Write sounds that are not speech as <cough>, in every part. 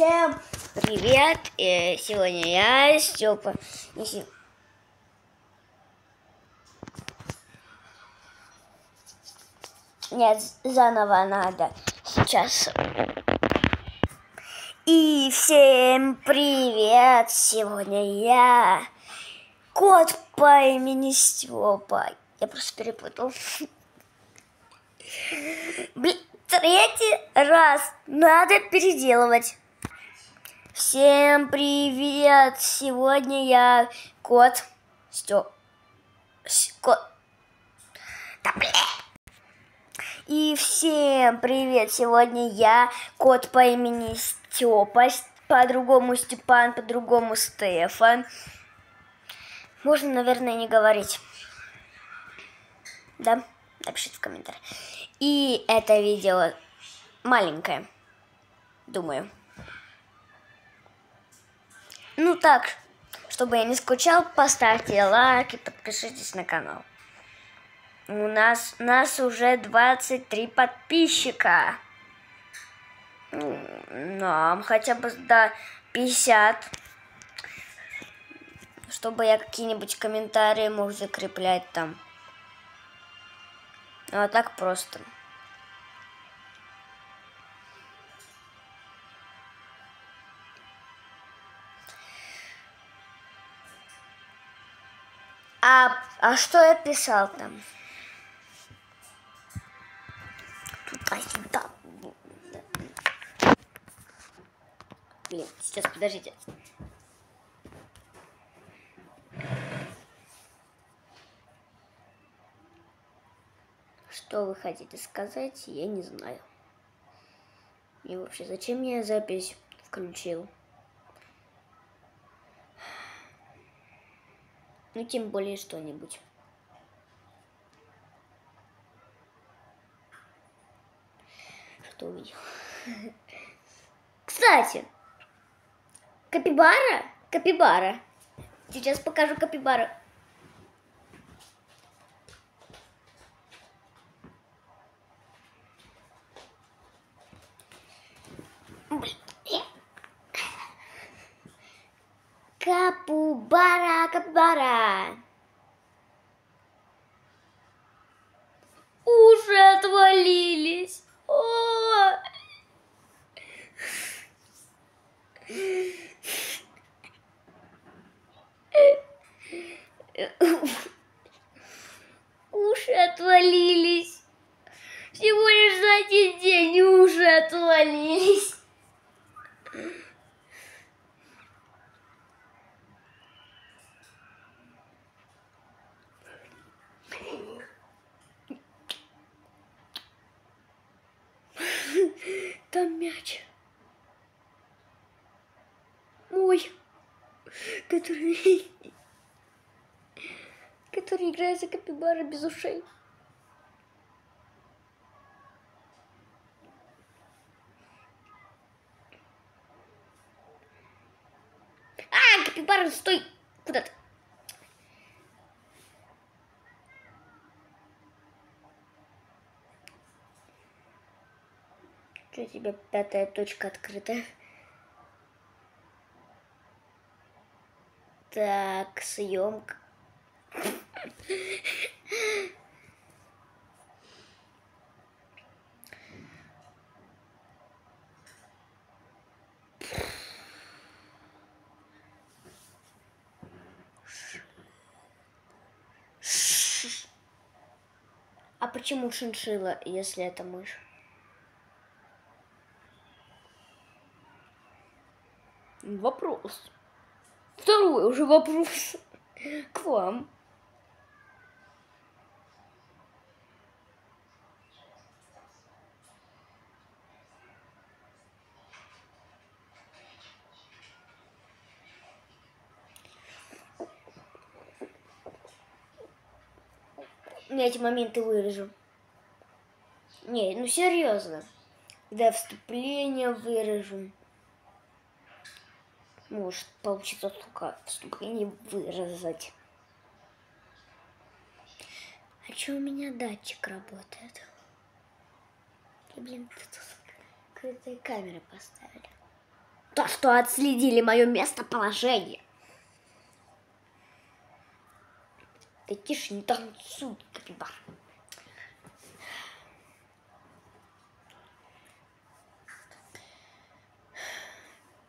Всем привет! И сегодня я, Степа. Нет, заново надо. Сейчас. И всем привет! Сегодня я кот по имени Степа. Я просто перепутал. Блин, третий раз надо переделывать. Всем привет! Сегодня я кот Степ. С- Кот. Да блин! И всем привет! Сегодня я кот по имени Степа, по-другому Степан, по-другому Стефан. Можно, наверное, не говорить. Да? Напишите в комментариях. И это видео маленькое, думаю. Ну так, чтобы я не скучал, поставьте лайк и подпишитесь на канал. У нас, нас уже 23 подписчика. Ну, Нам хотя бы до 50. Чтобы я какие-нибудь комментарии мог закреплять там. Ну, а так просто. А, что я писал там? Туда-сюда. Блин, сейчас, подождите. Что вы хотите сказать, я не знаю. И вообще, зачем я запись включил? Ну, тем более что-нибудь. Что увидел? <laughs> Кстати, капибара? Капибара. Сейчас покажу капибару. Капубара, капибара. Уши отвалились. О! Уши отвалились. Всего лишь за один день уши отвалились. Там мяч. Мой. Который... Который играет за капибара без ушей. А, капибара, стой! Куда ты? Что у тебя пятая точка открыта? Так, съемка. А почему шиншила, если это мышь? Вопрос. Второй уже вопрос к вам. Я эти моменты вырежу. Не, ну серьезно. Да, вступление вырежу. Может получится только вступление вырезать. А что у меня датчик работает? Да, блин, тут скрытые камеры поставили. То, что отследили мое местоположение. Да тише, не танцуй, капибар.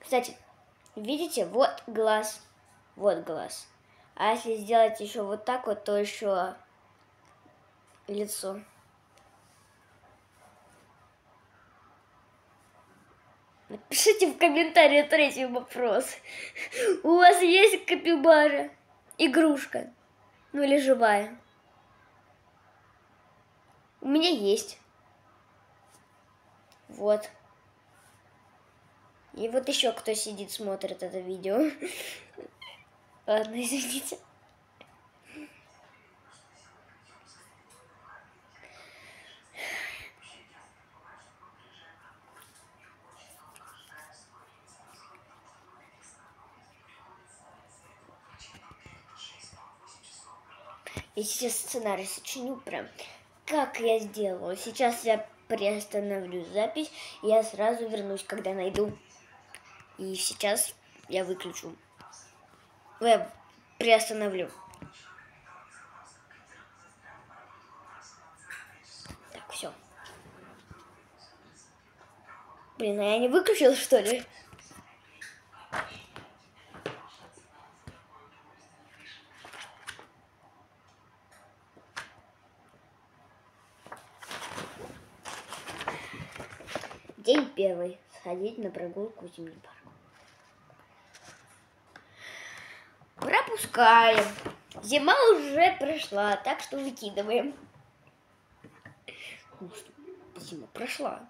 Кстати, видите, вот глаз, вот глаз. А если сделать еще вот так вот, то еще лицо. Напишите в комментариях третий вопрос. <laughs> У вас есть капибара? Игрушка? Ну или живая? У меня есть. Вот. И вот еще кто сидит, смотрит это видео. <laughs> Ладно, извините. Я сейчас сценарий сочиню прям, как я сделала. Сейчас я приостановлю запись, и я сразу вернусь, когда найду. И сейчас я выключу. Я приостановлю. Так, все. Блин, а я не выключил, что ли? День первый. Сходить на прогулку в зимний парк. Пропускаем. Зима уже прошла, так что выкидываем. Ну что, зима прошла.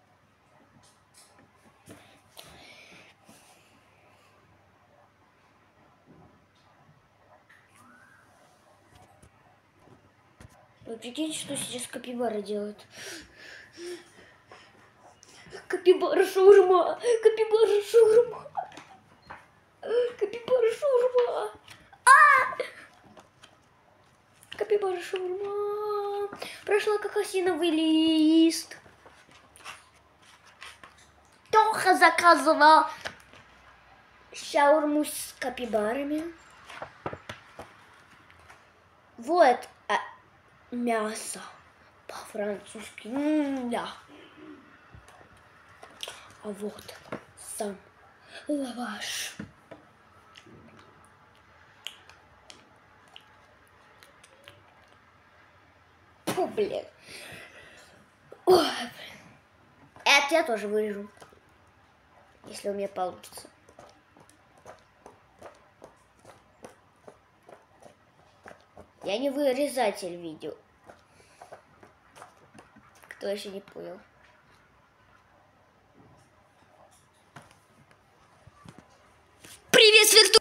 Вы прикиньте, что сейчас капибара делают. Капибара шаурма! Капибара шаурма! Капибара шаурма! Капибара шаурма! Прошла как осиновый лист. Тоха заказывал шаурму с капибарами. Вот а, мясо по-французски. Да. А вот сам лаваш. Фу, блин. Ой, блин. Это я тоже вырежу. Если у меня получится. Я не вырезатель видео. Кто еще не понял? Привет, Сверту!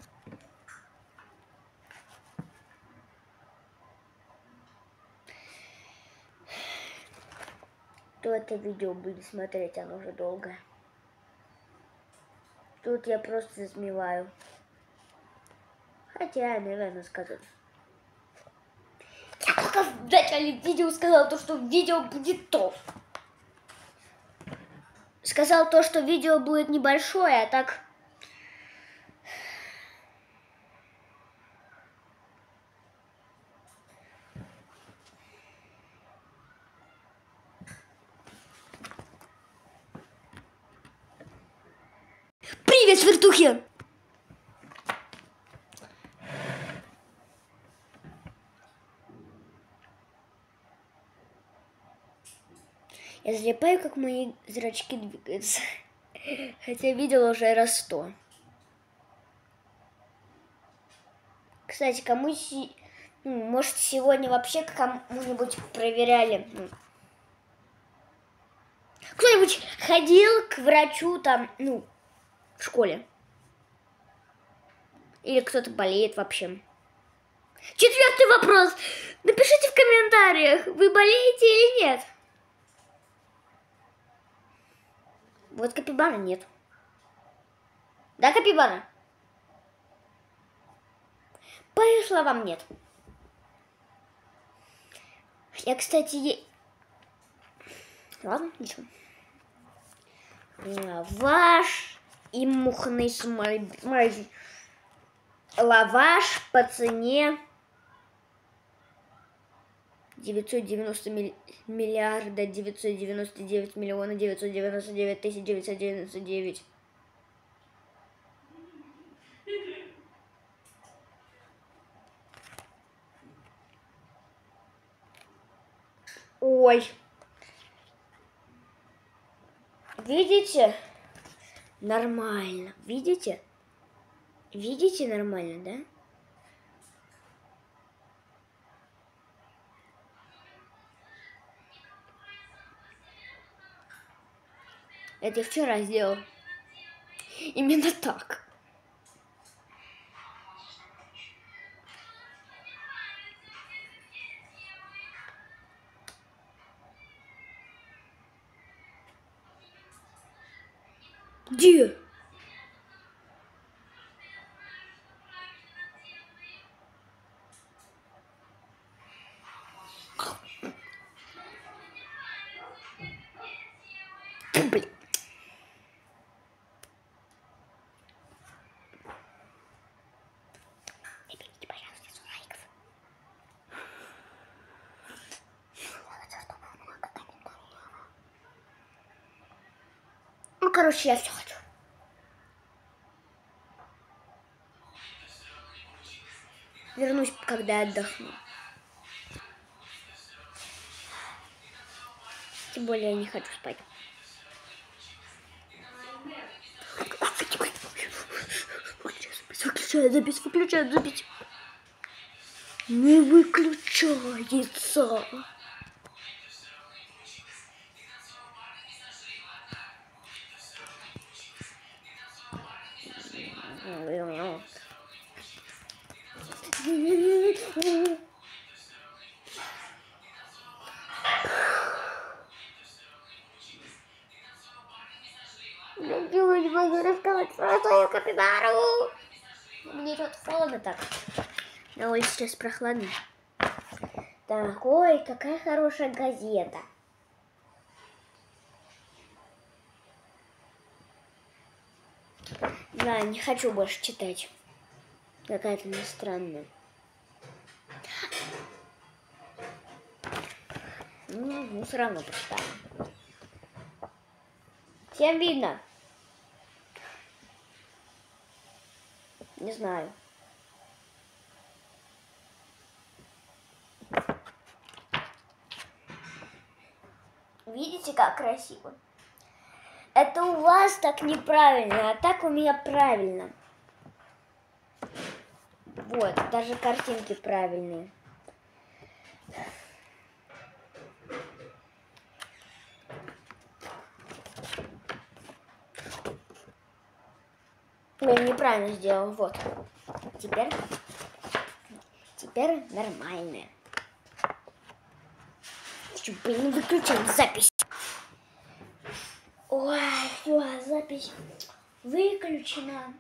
Кто это видео будет смотреть, оно уже долго. Тут я просто замеваю. Хотя, наверное, сказать. Я только в начале видео сказал то, что видео будет топ. Сказал то, что видео будет небольшое, а так... Привет, свертухи! Я залипаю, как мои зрачки двигаются. <laughs> Хотя видела уже раз сто. Кстати, кому си... ну, может сегодня вообще кому-нибудь проверяли? Ну, Кто-нибудь ходил к врачу там, ну, в школе? Или кто-то болеет вообще? Четвертый вопрос. Напишите в комментариях, вы болеете или нет. Вот капибара нет. Да, капибара? По ее словам, нет. Я, кстати, е... Ладно, ничего. А, ваш и мухный смородина. Лаваш по цене 990 миллиарда 999 миллиона 999 тысяч 999. Ой. Видите? Нормально. Видите? Видите нормально, да? Я вчера сделал. Именно так. Где? Короче, я все хочу. Вернусь, когда отдохну. Тем более я не хочу спать. Выключай запись, выключай запись. Не выключается. Я не могу рассказать про свою капибару. Мне тут холодно так. На улице сейчас прохладно. Так, ой, какая хорошая газета. Да, не хочу больше читать. Какая-то она странная. Ну, ну все равно почитаем. Всем видно? Не знаю. Видите, как красиво? Это у вас так неправильно, а так у меня правильно. Вот, даже картинки правильные. Я неправильно сделал. Вот. Теперь, теперь нормальная. Чё, блин, выключаем запись. Ой, все, запись выключена.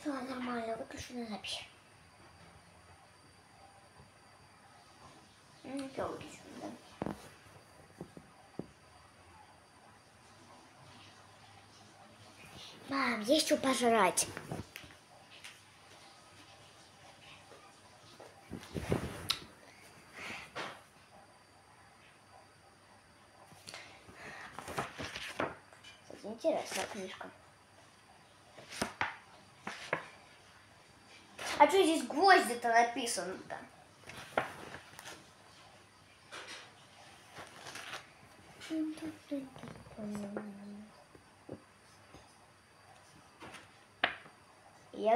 Все нормально, выключена запись. Ну, все выключено, да. Мам, есть что пожрать? Интересная книжка. А что здесь гвозди-то написано-то?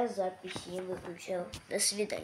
Запись не выключил. До свидания.